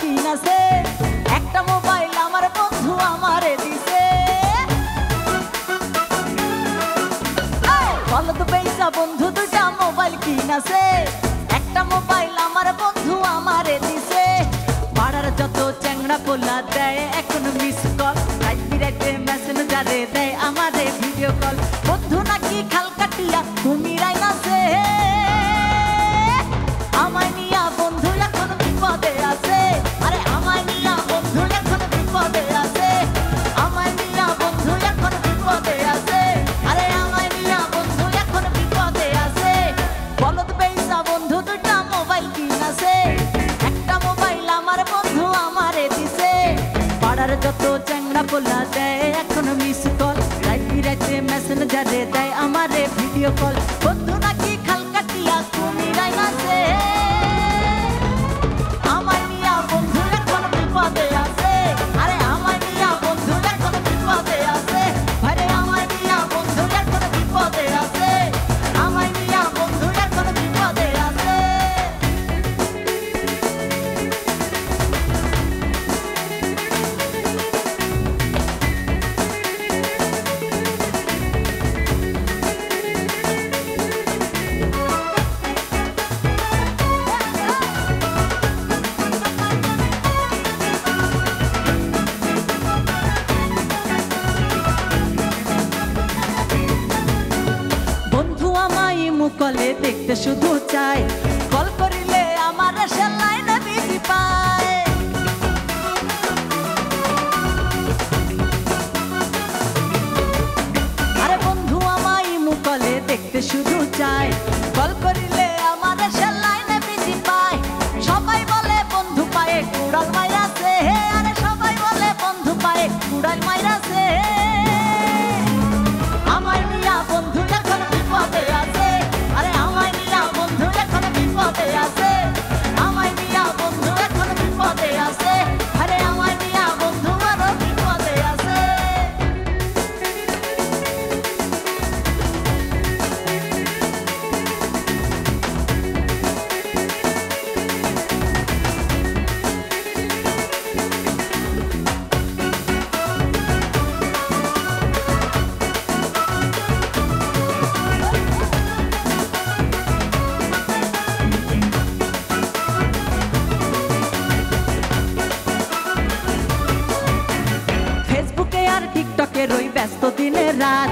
কিনাছে একটা মোবাইল আমার বন্ধু আমারে দিছে। বলো তো পয়সা বন্ধু দুটা মোবাইল কিনাছে একটা মোবাইল আমার বন্ধু আমারে দিছে। পাড়ার যত চ্যাংড়া পোলা দেয়, এখন মিস কল রাত বিরাতে মেসেঞ্জারে দেয় আমারে ভিডিও কল বন্ধু নাকি খাল কাটিয়া কুমিরাই নাছে চ্যাংড়া বলা দেয় এখন মিস কল রাইতে রাইতে মেসেঞ্জারে দেয় আমারে ভিডিও কল মুকলে দেখতে শুধু চায় কল করিলে আমার সে লাইনে বিধি পায়। আরে বন্ধু মুকলে দেখতে শুধু চায় কল করিলে আমার সে লাইনে বিধি পায়। সবাই বলে, বন্ধু পায়ে কুড়াল মাইরাছে আরে সবাই বলে, বন্ধু পায়ে কুড়াল মাইরাছে টিকটকের ওই ব্যস্ত দিনে রাত।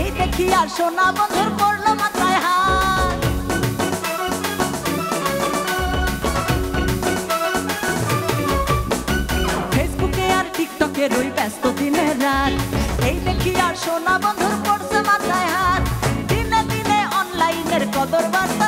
এই দেখি আর সোনা বন্ধুর পড়ল মাথায় হাত। ফেসবুকে আর টিকটকের ওই ব্যস্ত দিনে রাত। এই দেখি আর সোনা বন্ধুর পড়ছে মাথায় হাত। দিনে দিনে অনলাইনের কদর বার্তা